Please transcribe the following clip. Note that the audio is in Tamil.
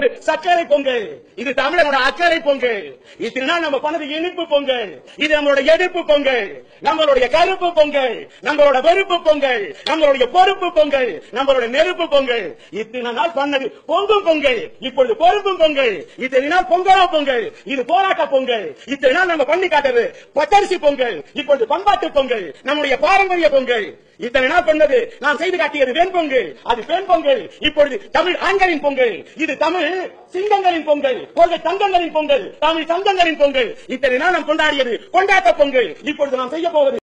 பண்ணது சர்க்கரை பொங்கல். இது தமிழனோட அக்கறை பொங்கல். இத்தனை நாள் நம்ம பண்ணது இனிப்பு பொங்கல். இது நம்மளோட எடுப்பு பொங்கல். நம்மளுடைய கருப்பு பொங்கல். நம்மளோட வெறுப்பு பொங்கல். நம்மளுடைய பொறுப்பு பொங்கல். நம்மளோட நெருப்பு பொங்கல். இத்தனை நாள் பண்ணது பொங்கும் பொங்கல். இப்பொழுது பொறுப்பும் பொங்கல். இத்தனை நாள் பொங்கலா பொங்கல். இது போராட்ட பொங்கல். இத்தனை நாள் நம்ம பண்ணி காட்டுறது பச்சரிசி பொங்கல். இப்பொழுது பண்பாட்டு பொங்கல். நம்முடைய பாரம்பரிய பொங்கல். இத்தனை நாள் பண்ணது நான் செய்து காட்டியது வெண் பொங்கல். அது பெண் பொங்கல். இப்பொழுது தமிழ் ஆண்களின் பொங்கல். இது தமிழ் சிங்கங்களின் பொங்கல். போன்ற தங்கங்களின் பொங்கல். தமிழ் சங்கங்களின் பொங்கல். இத்தனை நாள் நாம் கொண்டாடியது கொண்டாட்ட பொங்கல். இப்பொழுது நாம் செய்ய போவது